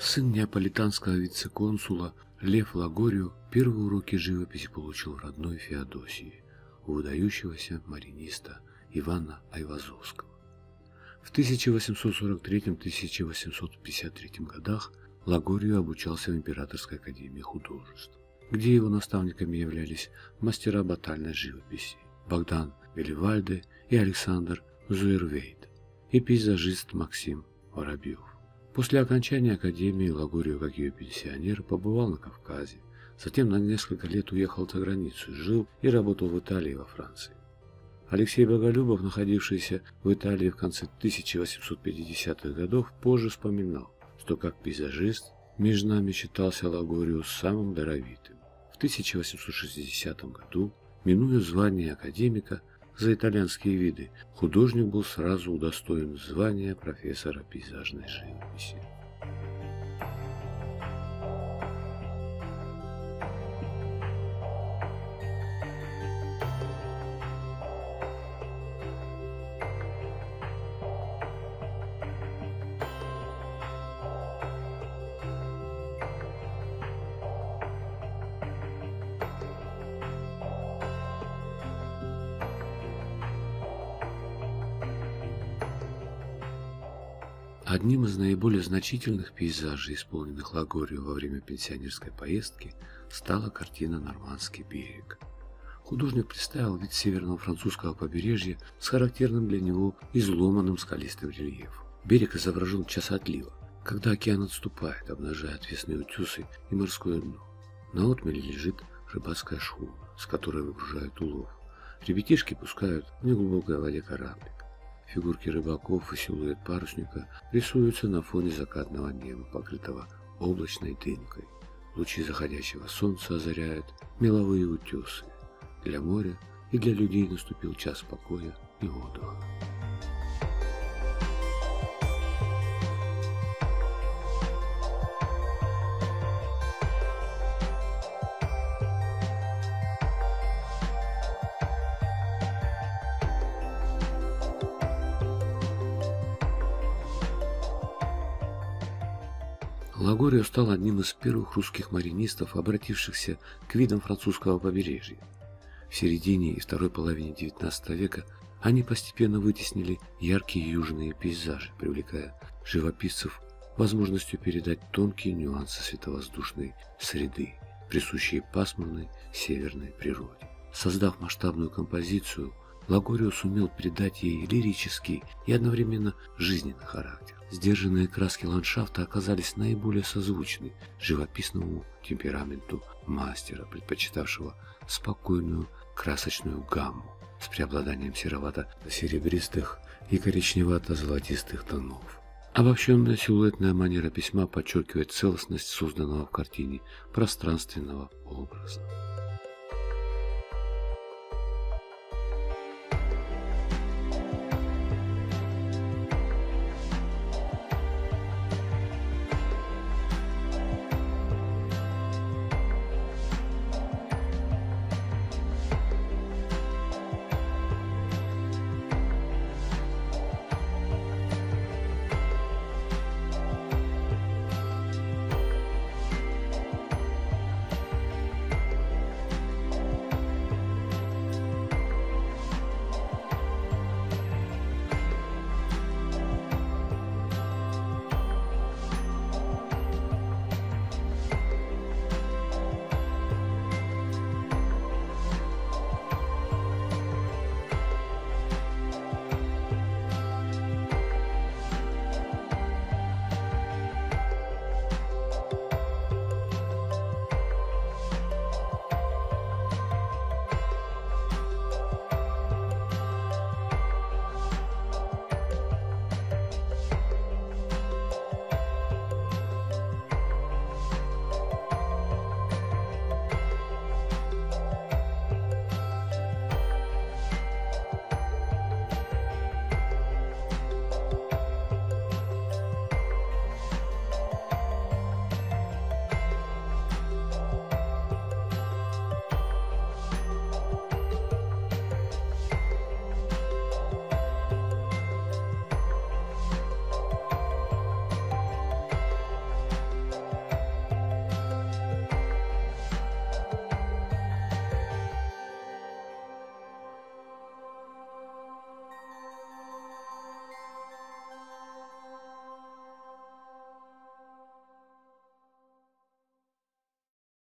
Сын неаполитанского вице-консула Лев Лагорио первые уроки живописи получил в родной Феодосии у выдающегося мариниста Ивана Айвазовского. В 1843-1853 годах Лагорио обучался в Императорской академии художеств, где его наставниками являлись мастера батальной живописи Богдан Веливальде и Александр Зуэрвейд и пейзажист Максим Воробьев. После окончания академии Лагорио, как ее пенсионер, побывал на Кавказе, затем на несколько лет уехал за границу, жил и работал в Италии и во Франции. Алексей Боголюбов, находившийся в Италии в конце 1850-х годов, позже вспоминал, что как пейзажист между нами считался Лагорио самым даровитым. В 1860 году, минуя звание академика, за итальянские виды, художник был сразу удостоен звания профессора пейзажной живописи. Одним из наиболее значительных пейзажей, исполненных Лагорио во время пенсионерской поездки, стала картина «Нормандский берег». Художник представил вид северного французского побережья с характерным для него изломанным скалистым рельефом. Берег изображен час отлива, когда океан отступает, обнажая отвесные утесы и морское дно. На отмеле лежит рыбацкая шхуна, с которой выгружают улов. Ребятишки пускают в неглубокой воде кораблик. Фигурки рыбаков и силуэт парусника рисуются на фоне закатного неба, покрытого облачной дымкой. Лучи заходящего солнца озаряют меловые утесы. Для моря и для людей наступил час покоя и отдыха. Лагорио стал одним из первых русских маринистов, обратившихся к видам французского побережья. В середине и второй половине XIX века они постепенно вытеснили яркие южные пейзажи, привлекая живописцев возможностью передать тонкие нюансы световоздушной среды, присущие пасмурной северной природе. Создав масштабную композицию, Лагорио сумел придать ей лирический и одновременно жизненный характер. Сдержанные краски ландшафта оказались наиболее созвучны живописному темпераменту мастера, предпочитавшего спокойную красочную гамму с преобладанием серовато-серебристых и коричневато-золотистых тонов. Обобщенная силуэтная манера письма подчеркивает целостность созданного в картине пространственного образа.